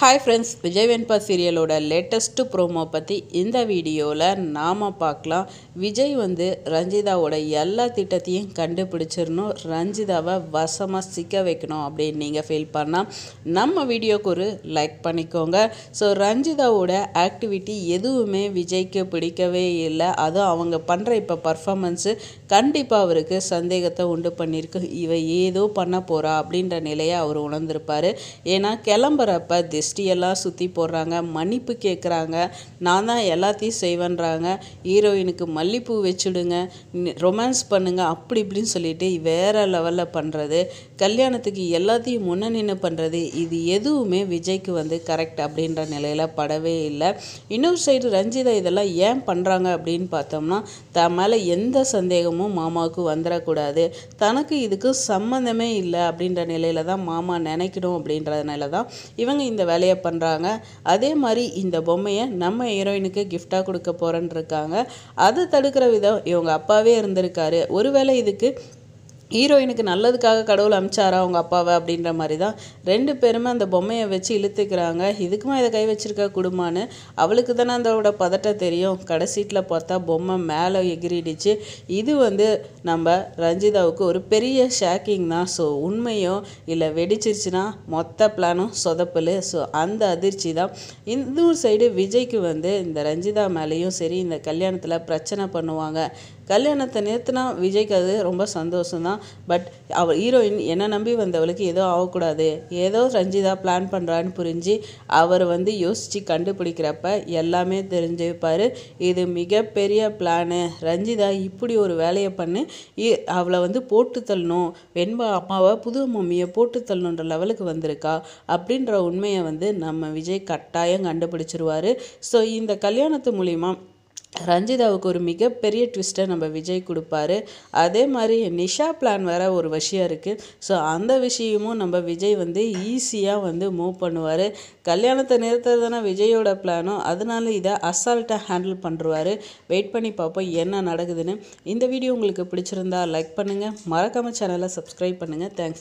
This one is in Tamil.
ஹாய் ஃப்ரெண்ட்ஸ் விஜய் வெண்பா சீரியலோட லேட்டஸ்ட்டு ப்ரோமோ பற்றி இந்த வீடியோவில் நாம் பார்க்கலாம். விஜய் வந்து ரஞ்சிதாவோட எல்லா திட்டத்தையும் கண்டுபிடிச்சிடணும். ரஞ்சிதாவை வசமாக சிக்க வைக்கணும் அப்படின்னு நீங்கள் ஃபீல் பண்ணால் நம்ம வீடியோக்கு ஒரு லைக் பண்ணிக்கோங்க. ஸோ ரஞ்சிதாவோட ஆக்டிவிட்டி எதுவுமே விஜய்க்கு பிடிக்கவே இல்லை. அதுவும் அவங்க பண்ணுற இப்போ பர்ஃபாமன்ஸு கண்டிப்பாக அவருக்கு சந்தேகத்தை உண்டு பண்ணியிருக்கு இவ ஏதோ பண்ண போகிறா அப்படின்ற நிலையை அவர் உணர்ந்திருப்பார். ஏன்னா கிளம்புறப்ப திஸ் திஷ்டியெல்லாம் சுற்றி போடுறாங்க மன்னிப்பு கேட்குறாங்க நான் தான் எல்லாத்தையும் செய்வேன்றாங்க. ஹீரோயினுக்கு மல்லிப்பூ வச்சுடுங்க ரொமான்ஸ் பண்ணுங்கள் அப்படி இப்படின்னு சொல்லிட்டு வேற லெவலில் பண்ணுறது கல்யாணத்துக்கு எல்லாத்தையும் முன்ன நின்று பண்ணுறது இது எதுவுமே விஜய்க்கு வந்து கரெக்ட் அப்படின்ற நிலையில் படவே இல்லை. இன்னொரு சைடு ரஞ்சிதா இதெல்லாம் ஏன் பண்ணுறாங்க அப்படின்னு பார்த்தோம்னா தன் மேலே எந்த சந்தேகமும் மாமாவுக்கு வந்துடக்கூடாது. தனக்கு இதுக்கு சம்மந்தமே இல்லை அப்படின்ற நிலையில் தான் மாமா நினைக்கணும் அப்படின்றதுனால தான் இவங்க இந்த வேலையை பண்ணுறாங்க அதே மாதிரி இந்த பொம்மையை நம்ம ஹீரோயினுக்கு கிஃப்டாக கொடுக்க போகிறேன்னு இருக்காங்க. அதை தடுக்கிற விதம் இவங்க அப்பாவே இருந்திருக்காரு. ஒருவேளை இதுக்கு ஹீரோயினுக்கு நல்லதுக்காக கடவுள் அமிச்சாரா அவங்க அப்பாவை அப்படின்ற மாதிரி தான் ரெண்டு பேருமே அந்த பொம்மையை வச்சு இழுத்துக்கிறாங்க. இதுக்குமா இதை கை வச்சிருக்க? குடுமான்னு. அவளுக்கு தானே அதோட பதட்டம் தெரியும். கடைசீட்டில் பார்த்தா பொம்மை மேலே எகிரிடுச்சு. இது வந்து நம்ம ரஞ்சிதாவுக்கு ஒரு பெரிய ஷாக்கிங் தான். ஸோ உண்மையோ இல்லை வெடிச்சிருச்சுன்னா மொத்த பிளானும் சொதப்பல். ஸோ அந்த அதிர்ச்சி தான். இந்த சைடு விஜய்க்கு வந்து இந்த ரஞ்சிதா மேலேயும் சரி இந்த கல்யாணத்தில் பிரச்சனை பண்ணுவாங்க. கல்யாணத்தை நிறுத்தினா விஜய்க்கு அது ரொம்ப சந்தோஷம் தான் பட் அவள் ஹீரோயின் என்னை நம்பி வந்தவளுக்கு ஏதோ ஆகக்கூடாது. ஏதோ ரஞ்சிதா பிளான் பண்ணுறான்னு புரிஞ்சு அவர் வந்து யோசித்து கண்டுபிடிக்கிறப்ப எல்லாமே தெரிஞ்சுப்பார் இது மிகப்பெரிய பிளானு ரஞ்சிதா இப்படி ஒரு வேலையை பண்ணி. இ- அவளை வந்து போட்டு தள்ளணும். வெண்பா அம்மாவை புது மம்மியை போட்டு தள்ளணுன்ற லெவலுக்கு வந்திருக்கா. அப்படின்ற உண்மையை வந்து நம்ம விஜய் கட்டாயம் கண்டுபிடிச்சிருவார். ஸோ இந்த கல்யாணத்து மூலிமா ரஞ்சிதாவுக்கு ஒரு மிகப்பெரிய ட்விஸ்ட்டை நம்ம விஜய் கொடுப்பாரு. அதே மாதிரி நிஷா பிளான் வேற ஒரு விஷயம் இருக்குது ஸோ அந்த விஷயமும் நம்ம விஜய் வந்து ஈஸியாக வந்து மூவ் பண்ணுவார். கல்யாணத்தை நிறுத்துறது தானே விஜயோட பிளானும் அதனால இதை அசால்ட்டாக ஹேண்டில் பண்ணுறாரு வெயிட் பண்ணி பார்ப்போம் என்ன நடக்குதுன்னு. இந்த வீடியோ உங்களுக்கு பிடிச்சிருந்தா லைக் பண்ணுங்கள் மறக்காம சேனலை சப்ஸ்கிரைப் பண்ணுங்கள் தேங்க்ஸ்